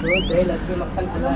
दूध दही लस्सी मक्खन खुला